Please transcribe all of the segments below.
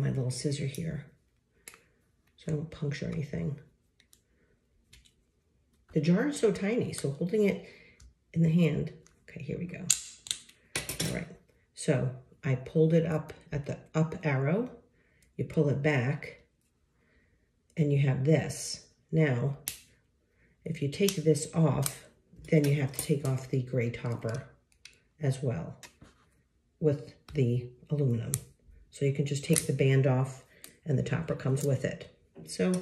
my little scissor here so I don't puncture anything. The jar is so tiny, so holding it in the hand, okay, here we go. All right, so I pulled it up at the up arrow, you pull it back, and you have this. Now, if you take this off, then you have to take off the gray topper as well with the aluminum. So you can just take the band off and the topper comes with it. So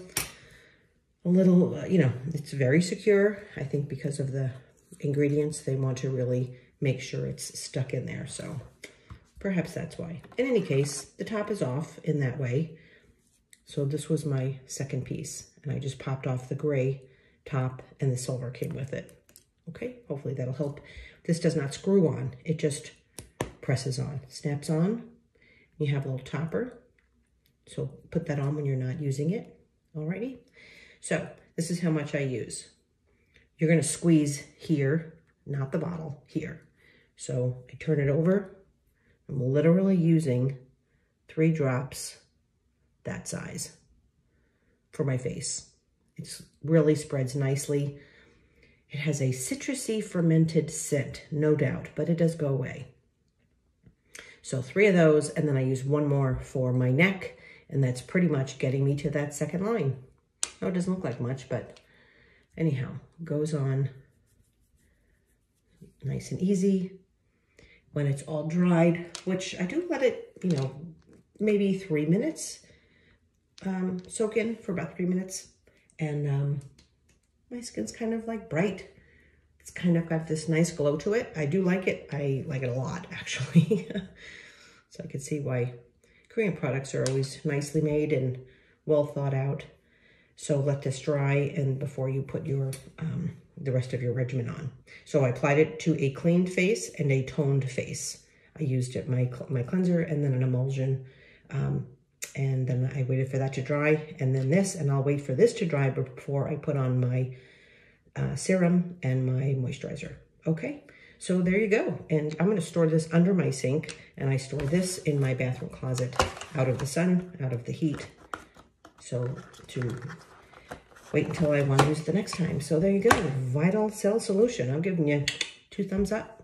a little, uh, you know, it's very secure. I think because of the ingredients, they want to really make sure it's stuck in there. So perhaps that's why. In any case, the top is off in that way. So this was my second piece. And I just popped off the gray top and the silver came with it. Okay, hopefully that'll help. This does not screw on. It just presses on, snaps on. You have a little topper. So put that on when you're not using it. Alrighty. So this is how much I use. You're going to squeeze here, not the bottle, here. So I turn it over. I'm literally using three drops that size for my face. It really spreads nicely. It has a citrusy fermented scent, no doubt, but it does go away. So three of those, and then I use one more for my neck, and that's pretty much getting me to that second line. No, it doesn't look like much, but anyhow, goes on nice and easy. When it's all dried, which I do let it, you know, maybe three minutes um, soak in for about three minutes. And um, my skin's kind of like bright. It's kind of got this nice glow to it. I do like it. I like it a lot, actually. so I can see why Korean products are always nicely made and well thought out. So let this dry and before you put your um, the rest of your regimen on. So I applied it to a cleaned face and a toned face. I used it my my cleanser and then an emulsion. Um, and then I waited for that to dry and then this and I'll wait for this to dry before I put on my uh, serum and my moisturizer. Okay, so there you go. And I'm gonna store this under my sink and I store this in my bathroom closet out of the sun, out of the heat. So to wait until I want to use it the next time. So there you go, VITA Cell Solution. I'm giving you two thumbs up.